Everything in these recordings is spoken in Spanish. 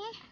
Ne?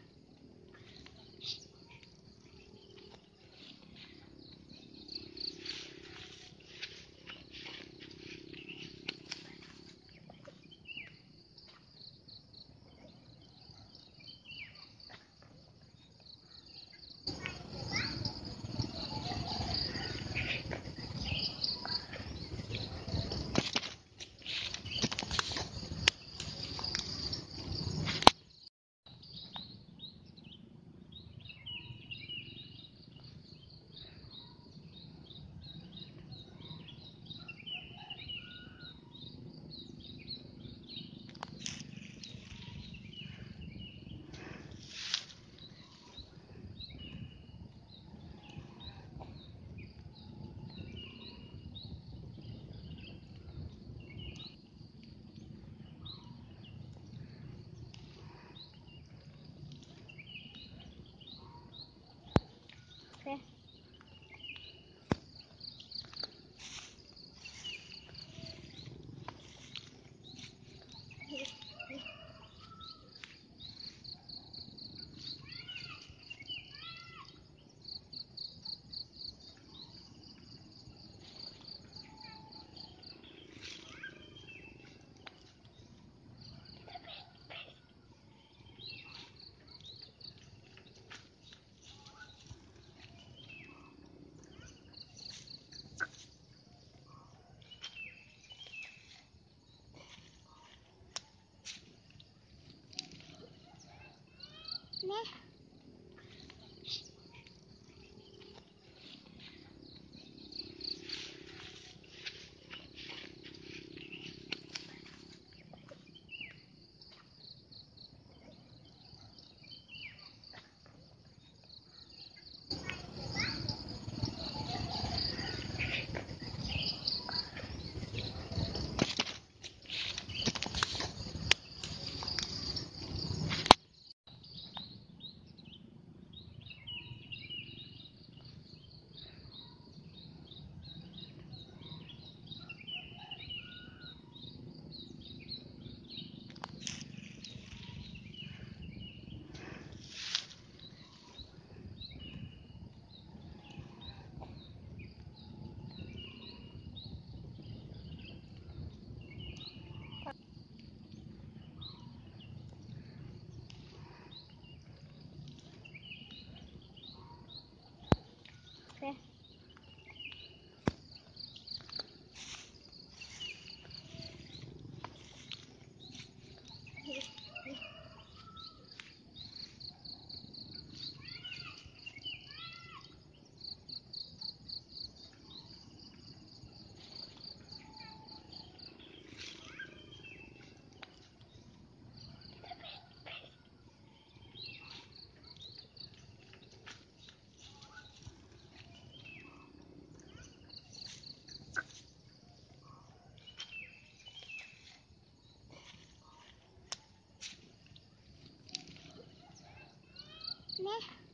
Ne? Bye.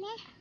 इसमें